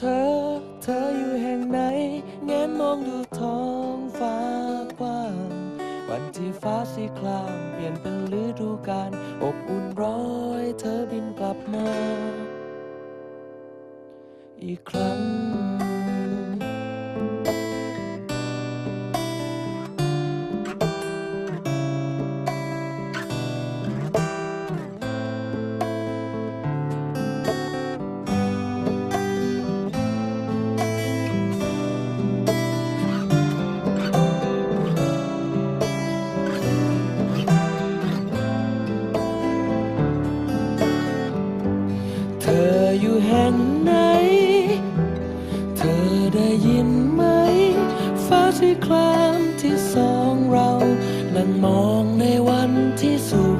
เธอ เธออยู่แห่งไหน แง้มมองดูท้องฟ้ากว้าง วันที่ฟ้าสีครามเปลี่ยนเป็นฤดูกาลอบอุ่นร้อยเธอบินกลับมา อีกครั้ง ที่ครามที่สองเรานั่งมองในวันที่สุข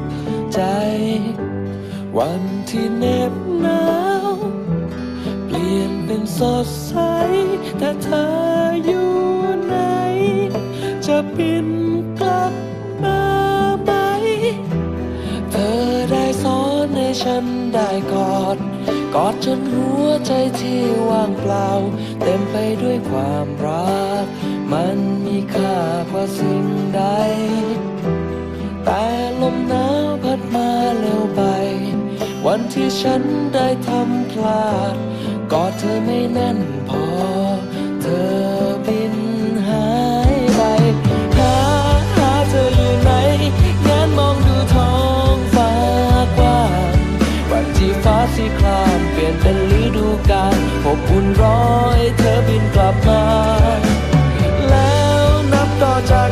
ใจ วันที่เหน็บหนาวเปลี่ยนเป็นสดใสแต่เธออยู่ไหน จะบินกลับมาไหม เธอได้สอนให้ฉันได้กอดกอดจนหัวใจที่ว่างเปล่า เต็มไปด้วยความรัก วันที่ฉันได้ทำพลาด กอดเธอไม่แน่นพอ เธอบินหายไปหาหาเธออยู่ไหนแงนมองดูท้องฟ้ากว้างวันที่ฟ้าสีครามเปลี่ยนเป็นฤดูกาลอบอุ่นร้อยเธอบินกลับมา แล้วนับต่อจาก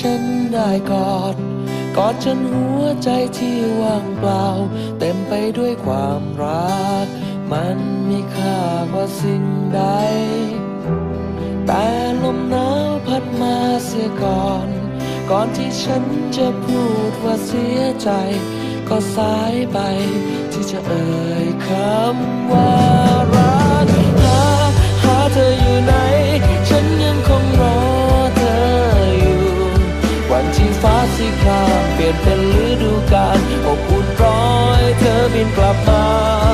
ฉันได้กอด กอดจนหัวใจที่ว่างเปล่า เต็มไปด้วยความรัก มันมีค่ากว่าสิ่งใด แต่ลมหนาวพัดมาเสียก่อน ก่อนที่ฉันจะพูดว่าเสียใจ ก็สายไปที่จะเอ่ยคำว่า ลี่ยนเป็นฤดูกาลอบอุ่นร้อยเธอบินกลับมา